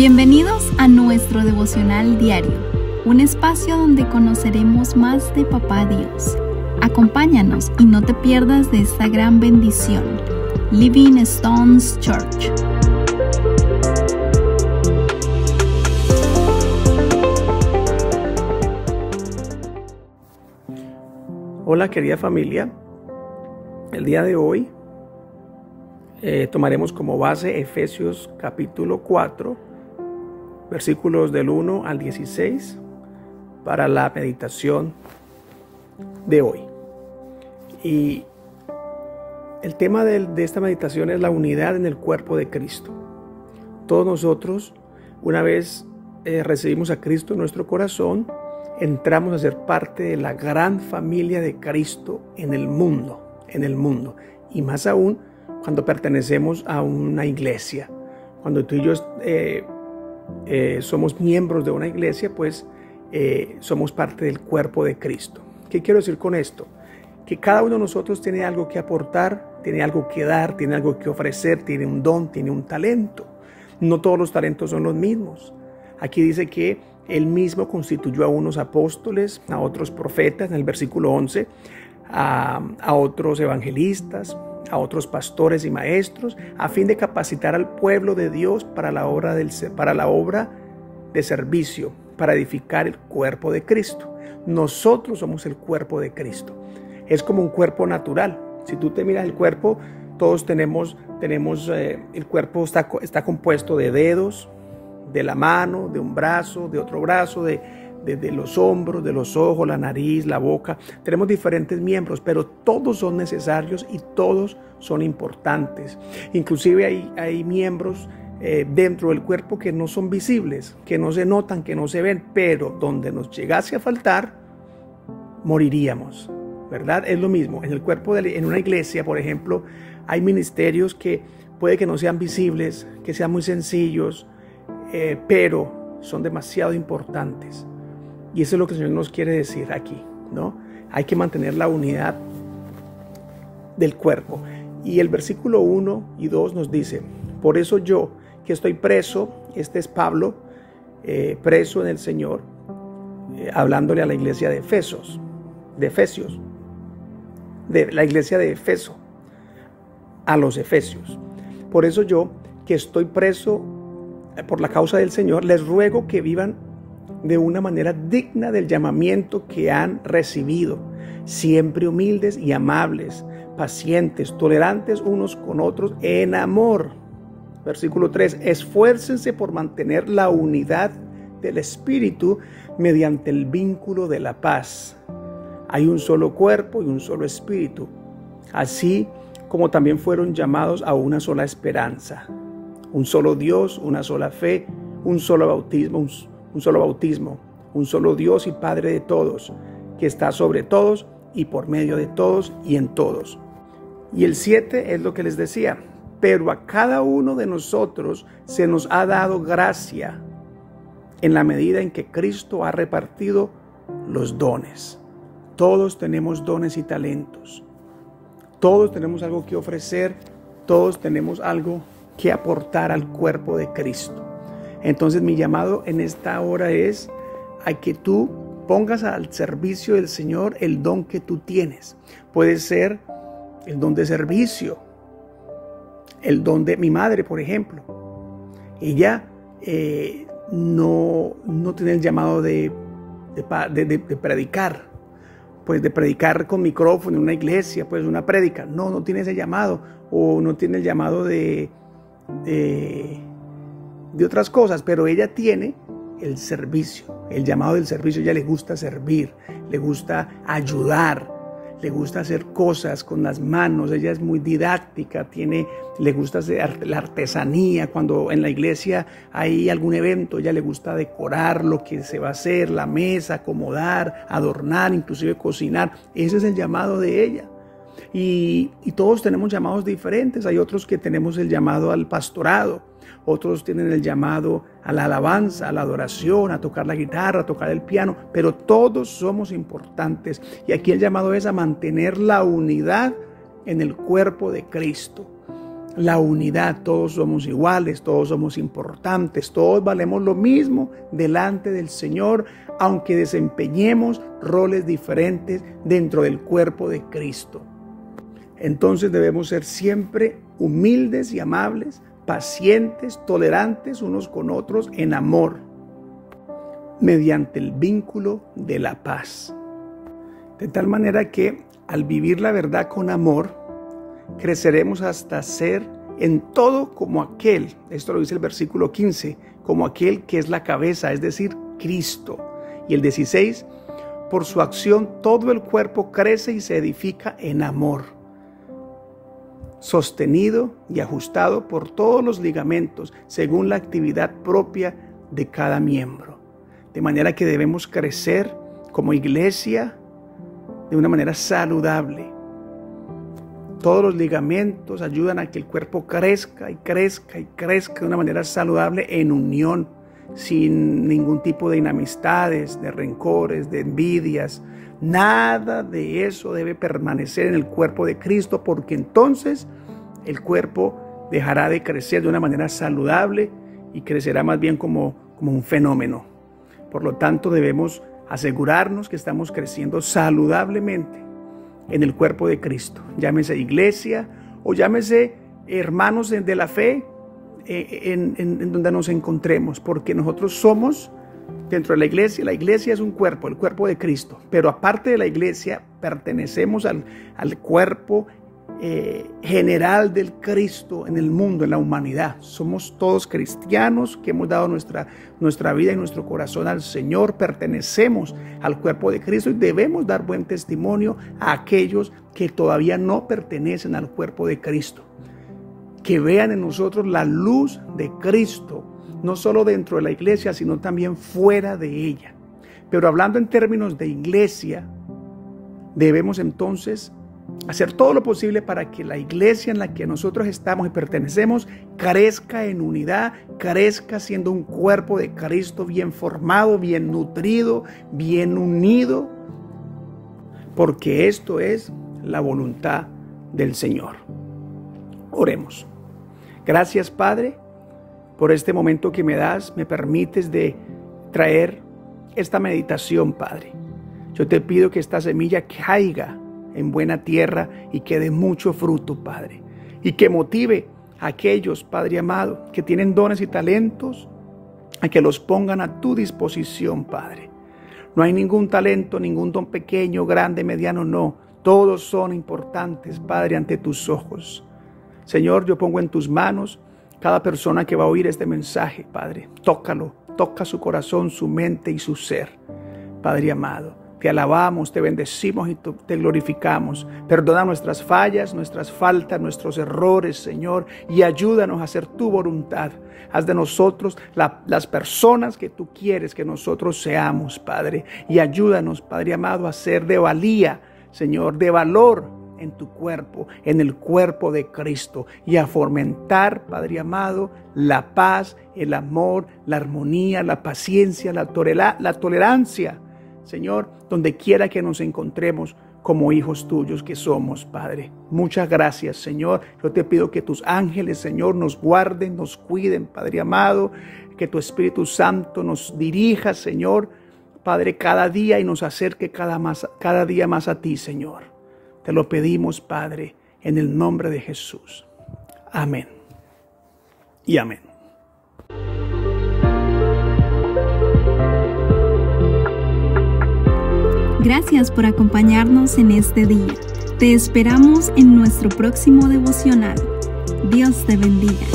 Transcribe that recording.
Bienvenidos a nuestro devocional diario, un espacio donde conoceremos más de Papá Dios. Acompáñanos y no te pierdas de esta gran bendición. Living Stones Church. Hola querida familia, el día de hoy eh, tomaremos como base Efesios capítulo 4 versículos del 1 al 16 para la meditación de hoy. Y el tema de, esta meditación es la unidad en el cuerpo de Cristo. Todos nosotros, una vez eh, recibimos a Cristo en nuestro corazón, entramos a ser parte de la gran familia de Cristo en el mundo, en el mundo. Y más aún cuando pertenecemos a una iglesia. Cuando tú y yo eh, eh, somos miembros de una iglesia, pues eh, somos parte del cuerpo de Cristo. ¿Qué quiero decir con esto? Que cada uno de nosotros tiene algo que aportar, tiene algo que dar, tiene algo que ofrecer, tiene un don, tiene un talento. No todos los talentos son los mismos. Aquí dice que él mismo constituyó a unos apóstoles, a otros profetas, en el versículo 11, a, a otros evangelistas, a otros pastores y maestros, a fin de capacitar al pueblo de Dios para la obra, del, para la obra de servicio, para edificar el cuerpo de Cristo. Nosotros somos el cuerpo de Cristo. Es como un cuerpo natural. Si tú te miras el cuerpo, todos tenemos, tenemos eh, el cuerpo está, está compuesto de dedos, de la mano, de un brazo, de otro brazo, de, desde los hombros, de los ojos, la nariz, la boca. Tenemos diferentes miembros, pero todos son necesarios y todos son importantes. Inclusive hay, hay miembros eh, dentro del cuerpo que no son visibles, que no se notan, que no se ven, pero donde nos llegase a faltar, moriríamos. ¿Verdad? Es lo mismo. En el cuerpo, de, en una iglesia, por ejemplo, hay ministerios que puede que no sean visibles, que sean muy sencillos, eh, pero son demasiado importantes. Y eso es lo que el Señor nos quiere decir aquí, ¿no? Hay que mantener la unidad del cuerpo. Y el versículo 1 y 2 nos dice, por eso yo que estoy preso, este es Pablo, eh, preso en el Señor, eh, hablándole a la iglesia de Efesos, de Efesios, de la iglesia de Efeso, a los Efesios. Por eso yo que estoy preso eh, por la causa del Señor, les ruego que vivan de una manera digna del llamamiento que han recibido, siempre humildes y amables, pacientes, tolerantes unos con otros en amor. Versículo 3, esfuércense por mantener la unidad del Espíritu mediante el vínculo de la paz. Hay un solo cuerpo y un solo Espíritu, así como también fueron llamados a una sola esperanza, un solo Dios, una sola fe, un solo bautismo, un solo bautismo, un solo Dios y Padre de todos, que está sobre todos y por medio de todos y en todos. Y el 7 es lo que les decía, pero a cada uno de nosotros se nos ha dado gracia en la medida en que Cristo ha repartido los dones. Todos tenemos dones y talentos. Todos tenemos algo que ofrecer, todos tenemos algo que aportar al cuerpo de Cristo. Entonces mi llamado en esta hora es a que tú pongas al servicio del Señor el don que tú tienes. Puede ser el don de servicio, el don de mi madre, por ejemplo. Ella eh, no, no, tiene el llamado de, de, predicar, pues de predicar con micrófono en una iglesia, pues una prédica. No, no tiene ese llamado. O no tiene el llamado de de otras cosas, pero ella tiene el servicio, el llamado del servicio. Ella le gusta servir, le gusta ayudar, le gusta hacer cosas con las manos. Ella es muy didáctica, tiene, le gusta hacer la artesanía. Cuando en la iglesia hay algún evento, ella le gusta decorar lo que se va a hacer, la mesa, acomodar, adornar, inclusive cocinar. Ese es el llamado de ella. Y todos tenemos llamados diferentes. Hay otros que tenemos el llamado al pastorado otros tienen el llamado a la alabanza, a la adoración, a tocar la guitarra, a tocar el piano, pero todos somos importantes. Y aquí el llamado es a mantener la unidad en el cuerpo de Cristo. la unidad, todos somos iguales, todos somos importantes, todos valemos lo mismo delante del Señor, aunque desempeñemos roles diferentes dentro del cuerpo de Cristo. Entonces debemos ser siempre humildes y amables, pacientes, tolerantes unos con otros en amor, mediante el vínculo de la paz. De tal manera que al vivir la verdad con amor, creceremos hasta ser en todo como aquel, esto lo dice el versículo 15, como aquel que es la cabeza, es decir, Cristo. Y el 16, por su acción todo el cuerpo crece y se edifica en amor, sostenido y ajustado por todos los ligamentos según la actividad propia de cada miembro. De manera que debemos crecer como iglesia de una manera saludable todos los ligamentos ayudan a que el cuerpo crezca y crezca y crezca de una manera saludable en unión, sin ningún tipo de inamistades, de rencores, de envidias. Nada de eso debe permanecer en el cuerpo de Cristo porque entonces el cuerpo dejará de crecer de una manera saludable y crecerá más bien como, como un fenómeno. Por lo tanto, debemos asegurarnos que estamos creciendo saludablemente en el cuerpo de Cristo. Llámese iglesia o llámese hermanos de la fe eh, en, donde nos encontremos, porque nosotros somos dentro de la iglesia, la iglesia es un cuerpo, el cuerpo de Cristo, pero aparte de la iglesia pertenecemos al, al cuerpo eh, general del Cristo en el mundo, en la humanidad. Somos todos cristianos que hemos dado nuestra, nuestra vida y nuestro corazón al Señor, pertenecemos al cuerpo de Cristo y debemos dar buen testimonio a aquellos que todavía no pertenecen al cuerpo de Cristo. Que vean en nosotros la luz de Cristo, no solo dentro de la iglesia, sino también fuera de ella. Pero hablando en términos de iglesia, debemos entonces hacer todo lo posible para que la iglesia en la que nosotros estamos y pertenecemos crezca en unidad, crezca siendo un cuerpo de Cristo bien formado, bien nutrido, bien unido, porque esto es la voluntad del Señor. Oremos. Gracias Padre por este momento que me das, me permites de traer esta meditación, Padre. Yo te pido que esta semilla caiga en buena tierra y que dé mucho fruto, Padre. Y que motive a aquellos, Padre amado, que tienen dones y talentos, a que los pongan a tu disposición, Padre. No hay ningún talento, ningún don pequeño, grande, mediano, no. Todos son importantes, Padre, ante tus ojos. Señor, yo pongo en tus manos cada persona que va a oír este mensaje, Padre. Tócalo, toca su corazón, su mente y su ser, Padre amado. Te alabamos, te bendecimos y te glorificamos. Perdona nuestras fallas, nuestras faltas, nuestros errores, Señor, y ayúdanos a hacer tu voluntad. Haz de nosotros las personas que tú quieres que nosotros seamos, Padre. Y ayúdanos, Padre amado, a ser de valía, Señor, de valor en tu cuerpo, en el cuerpo de Cristo, y a fomentar, Padre amado, la paz, el amor, la armonía, la paciencia, la, tolerancia Señor, donde quiera que nos encontremos como hijos tuyos que somos, Padre. Muchas gracias, Señor. Yo te pido que tus ángeles, Señor, nos guarden, nos cuiden, Padre amado, que tu Espíritu Santo nos dirija, Señor, Padre, cada día y nos acerque cada día más a ti, Señor. Te lo pedimos, Padre, en el nombre de Jesús. Amén. Y amén. Gracias por acompañarnos en este día. Te esperamos en nuestro próximo devocional. Dios te bendiga.